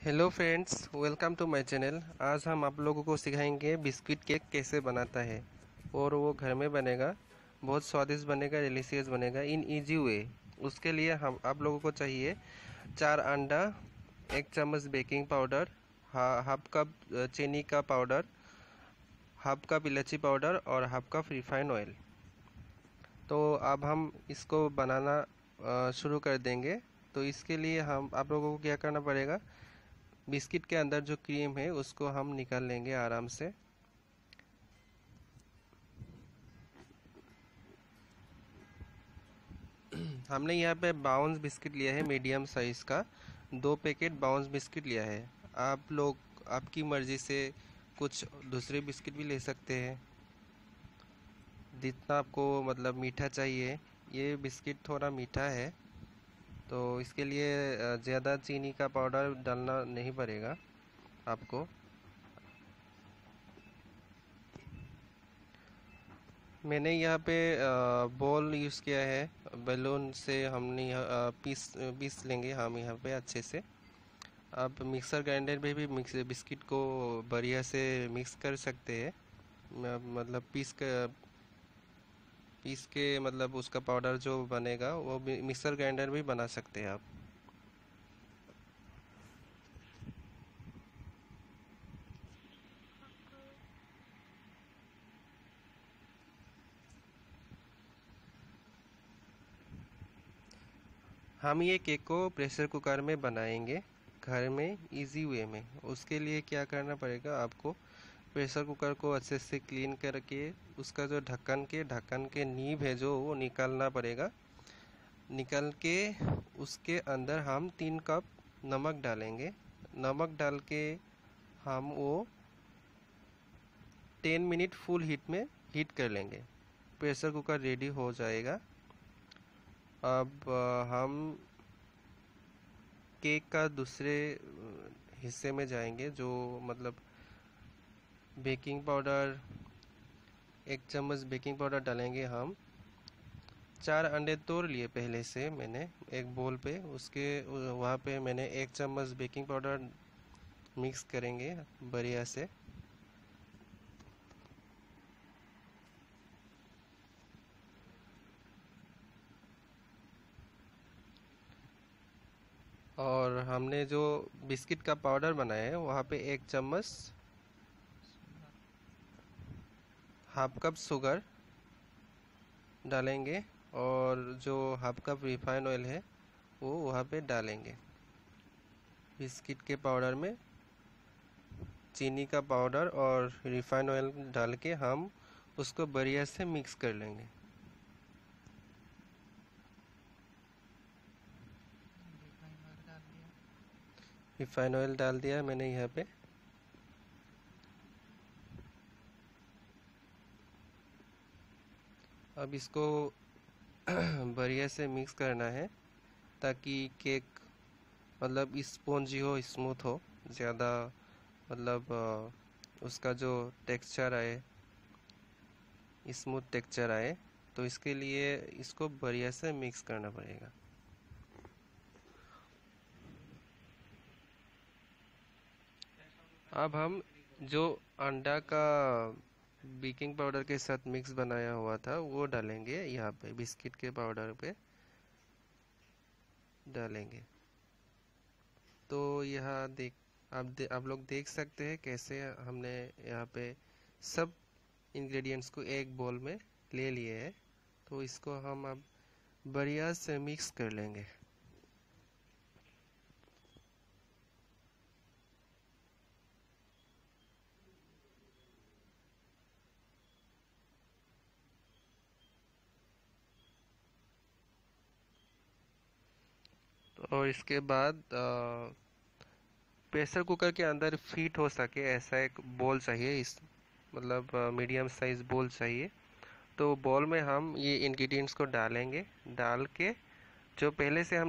Hello friends welcome to my channel आज हम आप लोगों को सिखाएँगे बिस्किट केक कैसे बनाता है। और वो घर में बनेगा, बहुत स्वादिष्ट बनेगा डिलीशियस बनेगा इन इजी वे उसके लिए हम, आप लोगों को चाहिए चार अंडा, एक चम्मच बेकिंग पाउडर हाफ़ कप चीनी का पाउडर हाफ़ कप इलायची पाउडर और हाफ़ कप रिफाइन ऑयल तो अब हम इसको बनाना शुरू कर देंगे। तो इसके लिए हम, आप लोगों को क्या करना पड़ेगा? बिस्किट के अंदर जो क्रीम है, उसको हम निकाल लेंगे आराम से। हमने यहाँ पे बाउंस बिस्किट लिया है मीडियम साइज़ का। दो पैकेट बाउंस बिस्किट लिया है। आप लोग, आपकी मर्ज़ी से कुछ दूसरे बिस्किट भी ले सकते हैं। जितना आपको मतलब मीठा चाहिए। ये बिस्किट थोड़ा मीठा है। तो इसके लिए ज़्यादा चीनी का पाउडर डालना नहीं पड़ेगा आपको। मैंने यहाँ पे बॉल यूज़ किया है। बैलून से हमने पीस पीस लेंगे हम यहाँ पे अच्छे से। आप मिक्सर ग्राइंडर में भी मिक्स बिस्किट को बढ़िया से मिक्स कर सकते हैं। मतलब पीस कर पीस के मतलब उसका पाउडर जो बनेगा, वो मिक्सर ग्राइंडर भी बना सकते हैं आप। हम ये केक को प्रेशर कुकर में बनाएँगे, घर में इजी वे में। उसके लिए क्या करना पड़ेगा आपको? प्रेशर कुकर को अच्छे से क्लीन करके उसका जो ढक्कन के ढक्कन के नींव है जो, वो निकालना पड़ेगा। निकल के उसके अंदर हम तीन कप नमक डालेंगे। नमक डाल के हम वो टेन मिनट फुल हीट में हीट कर लेंगे। प्रेशर कुकर रेडी हो जाएगा। अब हम केक का दूसरे हिस्से में जाएँगे जो मतलब बेकिंग पाउडर, एक चम्मच बेकिंग पाउडर डालेंगे हम। चार अंडे तोड़ लिए पहले से मैंने एक बोल पे। उसके, वहाँ पे मैंने एक चम्मच बेकिंग पाउडर मिक्स करेंगे बढ़िया से। और हमने जो बिस्किट का पाउडर बनाया है, वहाँ पे एक चम्मच हाफ़ कप शुगर डालेंगे और जो हाफ़ कप रिफाइन ऑयल है, वो वहाँ पे डालेंगे। बिस्किट के पाउडर में, चीनी का पाउडर और रिफाइन ऑयल डाल के हम उसको बढ़िया से मिक्स कर लेंगे। रिफाइन ऑयल डाल दिया। मैंने यहाँ पे। अब इसको बढ़िया से मिक्स करना है, ताकि केक मतलब स्पॉन्जी हो स्मूथ हो, ज़्यादा मतलब उसका जो टेक्सचर आए स्मूथ टेक्सचर आए तो इसके लिए इसको बढ़िया से मिक्स करना पड़ेगा। अब हम जो अंडा का बेकिंग पाउडर के साथ मिक्स बनाया हुआ था वो डालेंगे यहाँ पे बिस्किट के पाउडर पे डालेंगे। तो यहाँ देख आप दे, आप लोग देख सकते हैं कैसे हमने यहाँ पे सब इंग्रेडिएंट्स को एक बोल में ले लिए हैं। तो इसको हम अब बढ़िया से मिक्स कर लेंगे। और इसके बाद प्रेशर कुकर के अंदर फिट हो सके, ऐसा एक बॉल चाहिए, इस मतलब मीडियम साइज़ बॉल चाहिए। तो बॉल में हम ये इंग्रेडिएंट्स को डालेंगे, डाल के जो पहले से हम